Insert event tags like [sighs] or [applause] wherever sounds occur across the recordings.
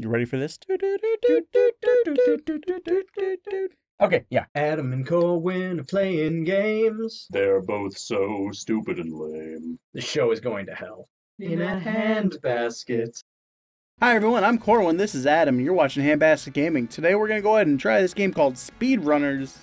You ready for this? Okay, yeah. Adam and Corwin are playing games. They're both so stupid and lame. The show is going to hell. In a handbasket. Hi everyone, I'm Corwin. This is Adam. and You're watching Handbasket Gaming. Today we're gonna go ahead and try this game called Speedrunners.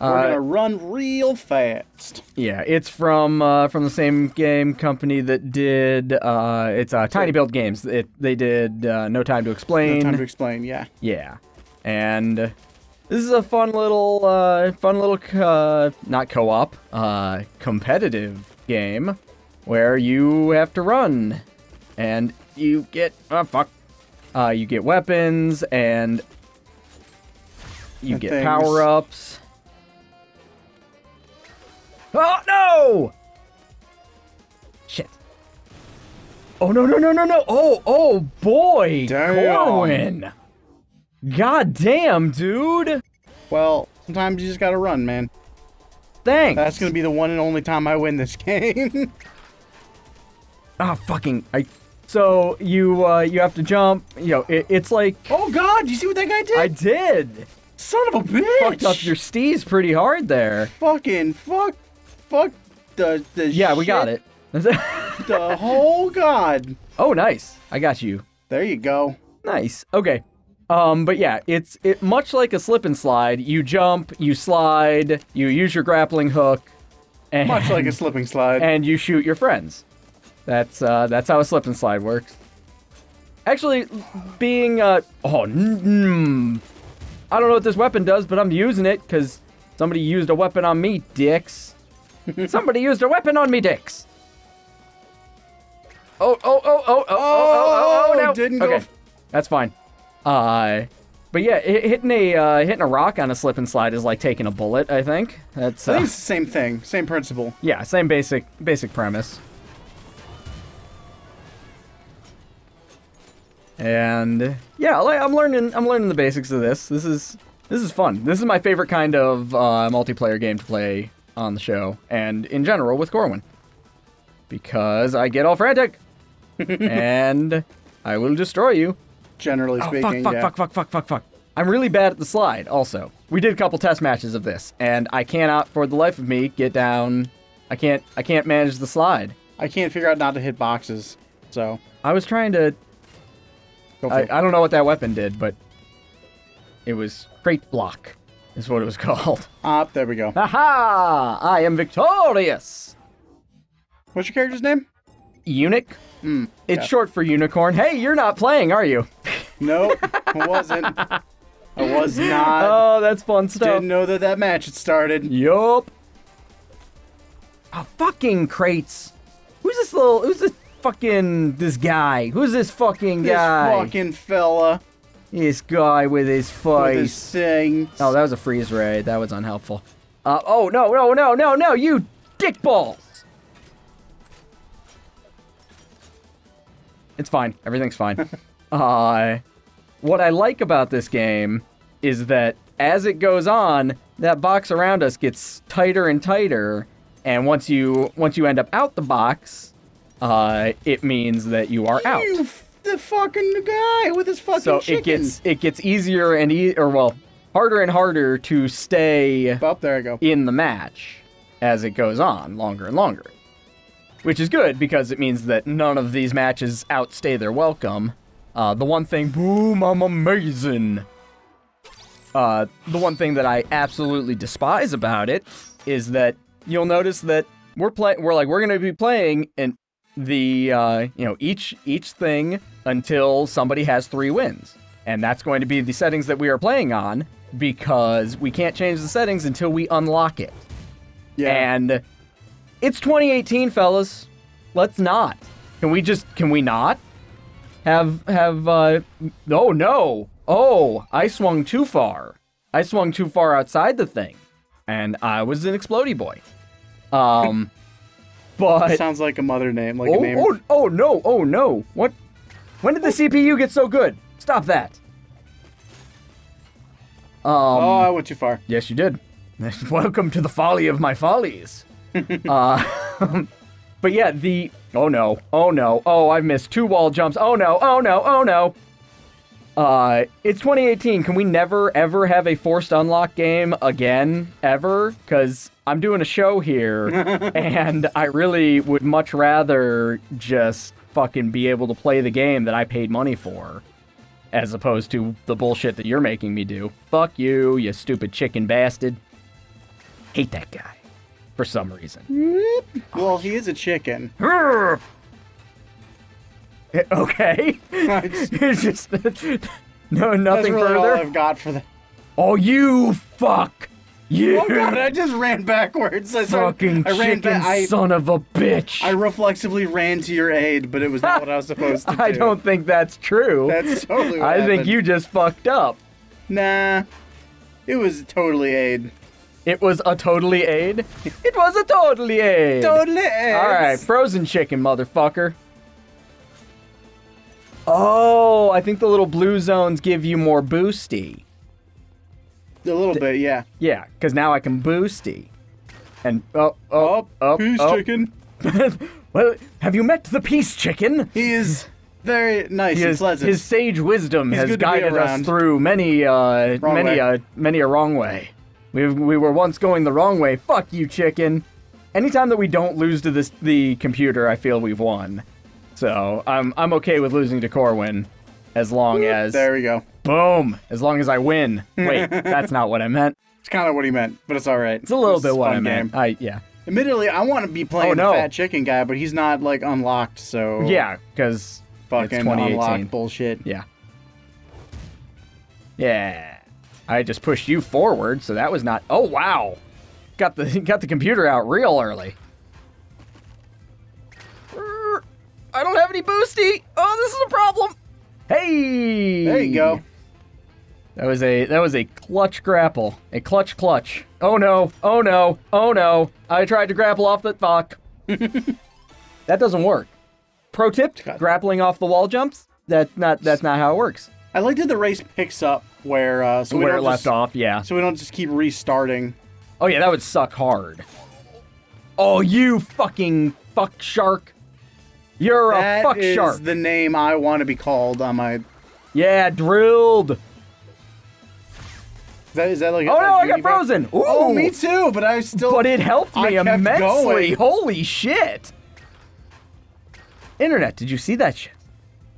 We're Uh, gonna run real fast. yeah, it's from uh, from the same game company that did uh, it's uh, tinyBuild Games. It, they did uh, No Time to Explain. No time to explain. Yeah. Yeah, and this is a fun little, uh, fun little, co- uh, not co-op, uh, competitive game where you have to run, and you get, oh fuck, uh, you get weapons and you And get things. power-ups. Oh no! Shit. Oh no no no no no! Oh oh boy, Damn. Corwin! God damn, dude! Well, sometimes you just gotta run, man. Thanks. That's gonna be the one and only time I win this [laughs] game. Ah, fucking. I. So you uh you have to jump. You know, it, it's like oh God! You see what that guy did? I did. Son of a bitch! Fucked up your steez pretty hard there. fucking fuck, fuck the the. Yeah, we got it. [laughs] The whole God. oh, nice. I got you. There you go. Nice. Okay. Um, but yeah, it's it much like a slip and slide. You jump, you slide, you use your grappling hook, and Much like a slipping slide. and you shoot your friends. That's uh, that's how a slip and slide works. Actually, being uh, oh, mm, I don't know what this weapon does, but I'm using it because somebody used a weapon on me, dicks. Somebody used a weapon on me, dicks. Oh, oh, oh, oh, oh, oh, oh, oh, Oh, no. didn't go Okay, that's fine. Uh, but yeah, hitting a uh, hitting a rock on a slip and slide is like taking a bullet. I think that's I uh, think it's the same thing, same principle. yeah, same basic basic premise. And yeah, I'm learning I'm learning the basics of this. This is this is fun. This is my favorite kind of uh, multiplayer game to play on the show and in general with Corwin. Because I get all frantic [laughs] and I will destroy you. Generally Oh, speaking, fuck, fuck, yeah. fuck, fuck, fuck, fuck, fuck. I'm really bad at the slide, also. We did a couple test matches of this, and I cannot, for the life of me, get down. I can't, I can't manage the slide. I can't figure out not to hit boxes, so I was trying to. I. I don't know what that weapon did, but it was crate block, is what it was [laughs] called. Ah, there we go. Haha! I am victorious. What's your character's name? Eunuch. Hmm. It's yeah. short for unicorn. Hey, you're not playing, are you? [laughs] Nope, I wasn't. I was not. oh, that's fun stuff. Didn't know that that match had started. Yup. Oh, fucking crates. Who's this little? Who's this fucking this guy? Who's this fucking This fucking fella This guy with his with his face. thing. Oh, that was a freeze ray. That was unhelpful. Uh, oh no no no no no! You dick balls. It's fine. Everything's fine. [laughs] uh, what I like about this game is that as it goes on, that box around us gets tighter and tighter, and once you once you end up out the box, uh, it means that you are out. The fucking guy with his fucking So chicken. it gets it gets easier and e- or well harder and harder to stay Oh, there I go. in the match as it goes on longer and longer. Which is good because it means that none of these matches outstay their welcome. Uh, the one thing, boom, I'm amazing. Uh, the one thing that I absolutely despise about it is that you'll notice that we're play we're like we're gonna be playing and the uh, you know each each thing until somebody has three wins, and that's going to be the settings that we are playing on because we can't change the settings until we unlock it. Yeah. And it's 2018, fellas. Let's not. Can we just? Can we not have have? uh Oh no! Oh, I swung too far. I swung too far outside the thing, and I was an explody boy. Um, but Sounds like a mother name, like a oh, name. oh, oh no! Oh no! What? When did the CPU get so good? Stop that. Um, oh, I went too far. Yes, you did. [laughs] Welcome to the folly of my follies. [laughs] uh, [laughs] but yeah, the oh no, oh no, oh I missed two wall jumps. Oh no, oh no, oh no. Uh, it's 2018. Can we never ever have a forced unlock game again, ever? Because I'm doing a show here, [laughs] and I really would much rather just fucking be able to play the game that I paid money for, as opposed to the bullshit that you're making me do. Fuck you, you stupid chicken bastard. Hate that guy, for some reason. Well, he is a chicken. [laughs] [laughs] Okay. It's [laughs] just [laughs] no nothing really all further. I've got for the. Oh, you fuck! You Oh god, I just ran backwards. I started- fucking I ran chicken. I, son of a bitch! I reflexively ran to your aid, but it was not what I was supposed to do. I don't think that's true. That's totally. What I think you just fucked up. Nah, it was totally aid. It was a totally aid. It was a totally aid. Totally aid. All right, frozen chicken, motherfucker. Oh, I think the little blue zones give you more boosty. A little bit, yeah. Yeah, because now I can boosty. And oh, oh, Oh, oh, peace oh. chicken. [laughs] well, have you met the peace chicken? He is very nice and His, pleasant. his sage wisdom He's has good to be guided us through many, uh, Wrong many, way. a many a wrong way. We we were once going the wrong way. Fuck you, chicken. Anytime that we don't lose to this the computer, I feel we've won. So I'm I'm okay with losing to Corwin, as long as there we go. boom, as long as I win. Wait, [laughs] that's not what I meant. It's kind of what he meant, but it's all right. It's a little bit what I meant. game. I yeah. Admittedly, I want to be oh, playing Oh, no. the fat chicken guy, but he's not like unlocked, so Yeah, because fucking unlocked bullshit. Yeah. Yeah. I just pushed you forward, so that was not. Oh wow, got the [laughs] got the computer out real early. I don't have any boosty. Oh, this is a problem. Hey. There you go. That was a that was a clutch grapple, a clutch clutch. Oh no! Oh no! Oh no! I tried to grapple off the fuck. [laughs] that doesn't work. Pro tip: grappling off the wall jumps. That's not that's not how it works. I like that the race picks up where uh, so we Where it left just, off, yeah. so we don't just keep restarting. Oh yeah, that would suck hard. Oh, you fucking fuck shark! You're a fuck is shark. the name I want to be called on my. Yeah, drilled. that, is that like? Oh a- no, I got frozen. Ooh. Oh, me too. But I still. But it helped me immensely. going. Holy shit! Internet, did you see that shit?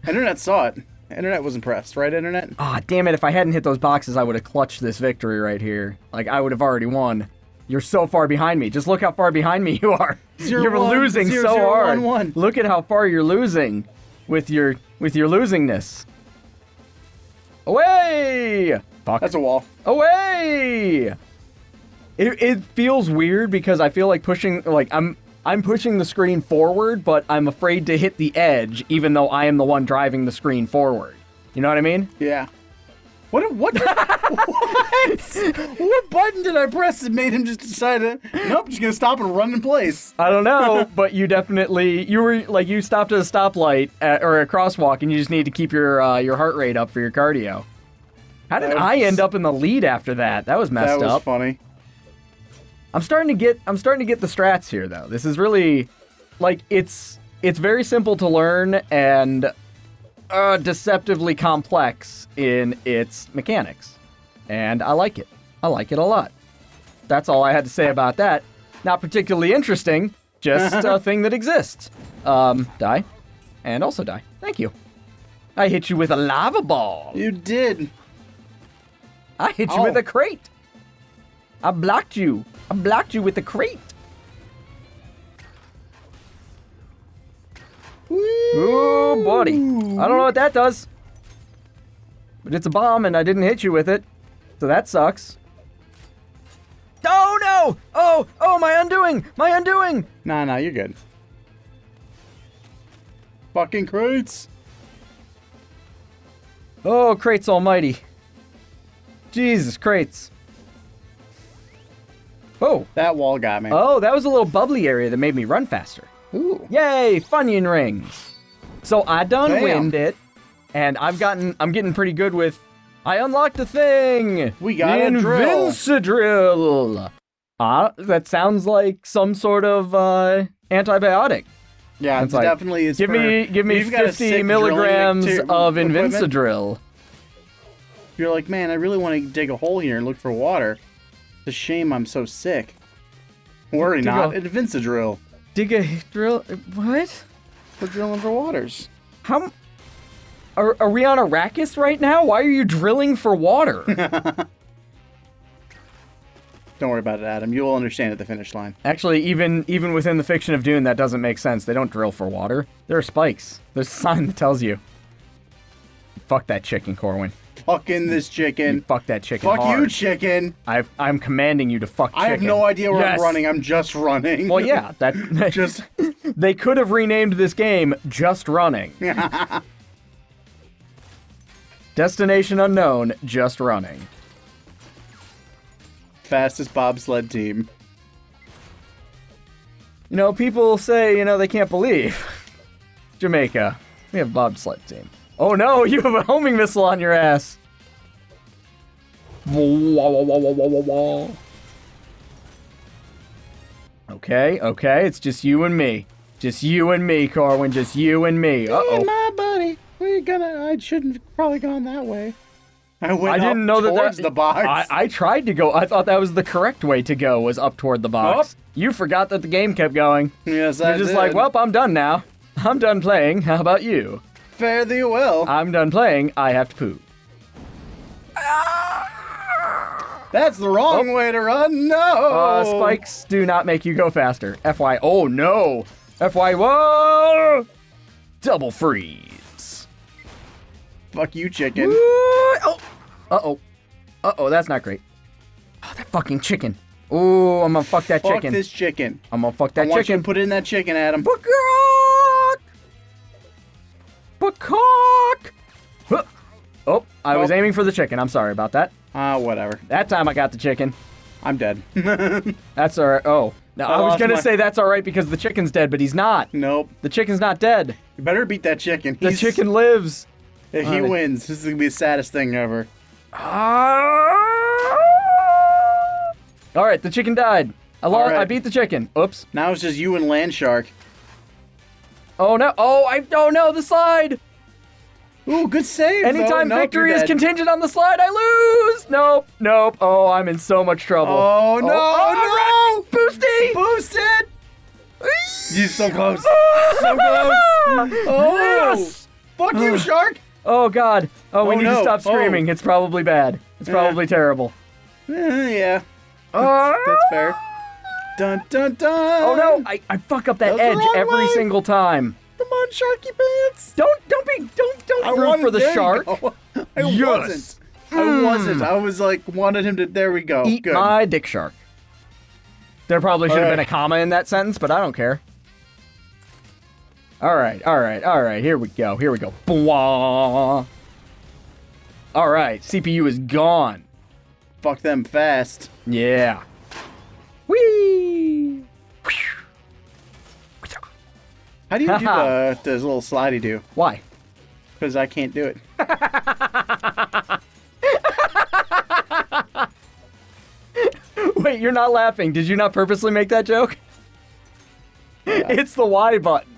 Internet saw it. Internet was impressed, right? Internet. Ah, damn it! If I hadn't hit those boxes, I would have clutched this victory right here. Like I would have already won. You're so far behind me. Just look how far behind me [laughs] you are. Zero, you're one, losing zero, so zero, hard. one, one. Look at how far you're losing with your with your losingness. Away! Fuck. That's a wall. Away! It, it feels weird because I feel like pushing like I'm I'm pushing the screen forward, but I'm afraid to hit the edge, even though I am the one driving the screen forward. You know what I mean? Yeah. What? What? [laughs] what? What button did I press that made him just decide to? Nope, just gonna stop and run in place. I don't know, but you definitely you were like you stopped at a stoplight at, or a crosswalk, and you just need to keep your uh, your heart rate up for your cardio. How did That I end up in the lead after that? That was messed that was up. funny. I'm starting to get I'm starting to get the strats here though. This is really like it's it's very simple to learn and uh, deceptively complex in its mechanics. And I like it. I like it a lot. That's all I had to say about that. Not particularly interesting, just a [laughs] thing that exists. Um, die. And also die. Thank you. I hit you with a lava ball. You did. I hit you Oh. with a crate. I blocked you. I blocked you with a crate. Ooh, buddy. I don't know what that does. But it's a bomb and I didn't hit you with it. So that sucks. Oh no! Oh, oh, my undoing! My undoing! Nah, nah, you're good. Fucking crates. Oh, crates almighty. Jesus, crates. Oh, That wall got me. oh, that was a little bubbly area that made me run faster. Ooh. Yay, Funyun rings. So I done Damn. wind it, and I've gotten I'm getting pretty good with I unlocked a thing. We got a drill. Invincidrill. Ah, that sounds like some sort of uh, antibiotic. Yeah, It's it's like, definitely is. Give for- me give me You've got a 50 milligrams of. Invincidrill. you're like, man, I really want to dig a hole here and look for water. It's a shame I'm so sick. Worry not, a- invents a drill. Dig a drill. What? We're drilling for waters. How? Are, are we on Arrakis right now? Why are you drilling for water? [laughs] Don't worry about it, Adam. You'll understand at the finish line. Actually, even even within the fiction of Dune, that doesn't make sense. They don't drill for water. There are spikes. There's a sign that tells you. Fuck that chicken, Corwin. Fucking this chicken. Fuck that chicken. Fuck you, chicken. I've, I'm commanding you to fuck chicken. I have no idea where Yes. I'm running. I'm just running. Well, yeah, that [laughs] just [laughs] they could have renamed this game Just Running. [laughs] Destination unknown, just running. fastest bobsled team. You know, people say, you know, they can't believe. Jamaica, we have bobsled team. Oh no, [laughs] you have a homing missile on your ass. Okay, okay, it's just you and me. Just you and me, Corwin, just you and me. Hey, Uh-oh. my buddy. We're gonna. I shouldn't have probably gone that way. I went I didn't up know that towards that, the box. I, I tried to go. I thought that was the correct way to go. Was up toward the box. Oh. You forgot that the game kept going. yes, I You're just did. like, well, I'm done now. I'm done playing. How about you? Fare thee well. I'm done playing. I have to poop. That's the wrong way to run. No. Uh, spikes do not make you go faster. FY. Oh no. FY. Whoa. Double freeze. Fuck you, chicken. Woo- Oh. Uh oh. Uh oh. That's not great. Oh, that fucking chicken. Oh, I'm gonna fuck that Fuck chicken. this chicken. I'm gonna fuck that I want you to chicken. put in that chicken, Adam. Peacock! Huh. Oh, I was Oh. aiming for the chicken. I'm sorry about that. Ah, whatever. That time I got the chicken. I'm dead. [laughs] That's all right. Oh, no, I, I was gonna my- say that's all right because the chicken's dead, but he's not. nope. The chicken's not dead. You better beat that chicken. The He's- chicken lives. If he Alright. wins, this is gonna be the saddest thing ever. Ah! All right, the chicken died. I lost. Right. I beat the chicken. Oops. Now it's just you and Land Shark. Oh no. Oh, I. Oh no, the slide. Ooh, good save. though. Anytime Nope, victory is contingent on the slide, I lose. Nope. Nope. Oh, I'm in so much trouble. Oh no! oh, no! Boosty. Boosted! You're so close. [laughs] so close. Oh! Yes! Fuck you, [sighs] Shark! Oh God! Oh, we Oh, need to stop screaming. It's probably bad. It's probably terrible. Eh, [laughs] yeah, Oh, that's fair. Dun dun dun! Oh no! I, I fuck up that edge every way. single time. Come on, Sharky Pants! Don't don't be don't don't I root wanted for the shark. [laughs] I Yes. wasn't. I hmm. wasn't. I was like, wanted him to. There we go. Eat Good. my dick shark. There probably should have Alright. been a comma in that sentence, but I don't care. All right, all right, all right. Here we go. Here we go. Bwah. All right, CPU is gone. Fuck them fast. Yeah. How do you do the, [laughs] this little slidey do? Why? Because I can't do it. [laughs] Wait, you're not laughing. Did you not purposely make that joke? [laughs] it's the Y button.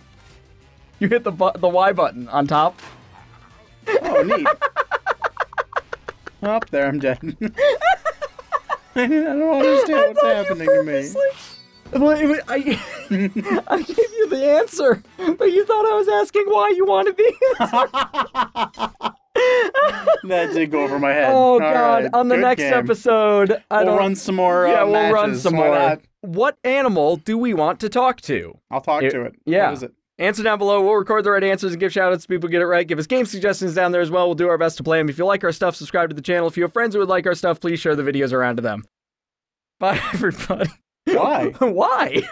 You hit the bu- the Y button on top. Oh, neat. Up there, I'm dead. I don't understand what's happening to me. Well, it was- I, [laughs] I gave you the answer, but you thought I was asking why you wanted the answer. [laughs] That did go over my head. Oh All God! right, On the good next game. episode, I we'll don't. run some more. yeah, uh, we'll run some Why more. not? What animal do we want to talk to? I'll talk It- to it. yeah. What is it? Answer down below. We'll record the right answers and give shout outs to people who get it right. Give us game suggestions down there as well. We'll do our best to play them. If you like our stuff, subscribe to the channel. If you have friends who would like our stuff, please share the videos around to them. Bye, [laughs] everybody. Why? Why?